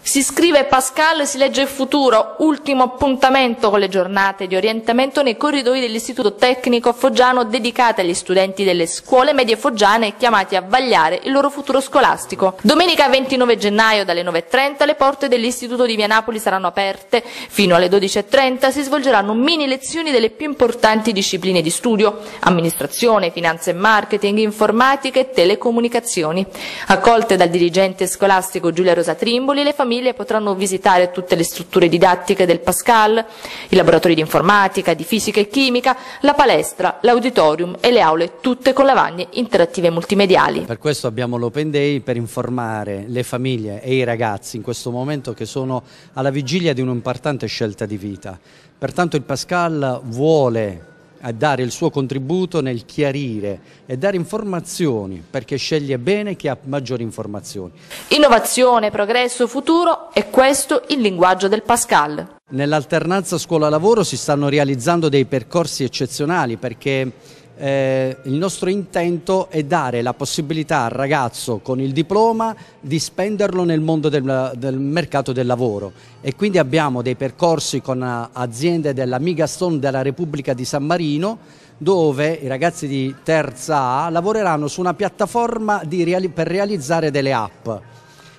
Si scrive Pascal, si legge il futuro, ultimo appuntamento con le giornate di orientamento nei corridoi dell'Istituto Tecnico Foggiano dedicate agli studenti delle scuole medie foggiane chiamati a vagliare il loro futuro scolastico. Domenica 29 gennaio dalle 9.30 le porte dell'Istituto di Via Napoli saranno aperte. Fino alle 12.30 si svolgeranno mini lezioni delle più importanti discipline di studio, amministrazione, finanza e marketing, informatica e telecomunicazioni. Accolte dal dirigente scolastico Giulia Rosa Trimboli, le famiglie famiglie potranno visitare tutte le strutture didattiche del Pascal, i laboratori di informatica, di fisica e chimica, la palestra, l'auditorium e le aule, tutte con lavagne interattive multimediali. Per questo abbiamo l'Open Day per informare le famiglie e i ragazzi in questo momento che sono alla vigilia di un'importante scelta di vita. Pertanto il Pascal vuole a dare il suo contributo nel chiarire e dare informazioni perché sceglie bene chi ha maggiori informazioni. Innovazione, progresso, futuro è questo il linguaggio del Pascal. Nell'alternanza scuola-lavoro si stanno realizzando dei percorsi eccezionali perché eh, il nostro intento è dare la possibilità al ragazzo con il diploma di spenderlo nel mondo del, del mercato del lavoro. E quindi abbiamo dei percorsi con eh, aziende della Migaston della Repubblica di San Marino dove i ragazzi di terza A lavoreranno su una piattaforma reali per realizzare delle app.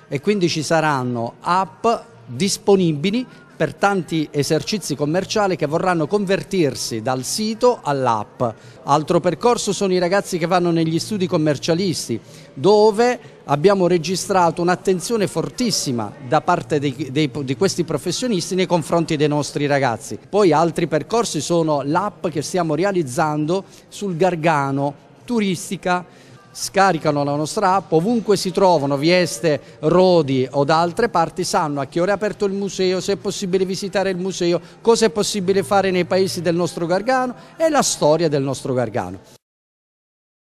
E quindi ci saranno app disponibili per tanti esercizi commerciali che vorranno convertirsi dal sito all'app. Altro percorso sono i ragazzi che vanno negli studi commercialisti, dove abbiamo registrato un'attenzione fortissima da parte dei, dei, di questi professionisti nei confronti dei nostri ragazzi. Poi altri percorsi sono l'app che stiamo realizzando sul Gargano, turistica, scaricano la nostra app, ovunque si trovano Vieste, Rodi o da altre parti sanno a che ora è aperto il museo, se è possibile visitare il museo, cosa è possibile fare nei paesi del nostro Gargano e la storia del nostro Gargano.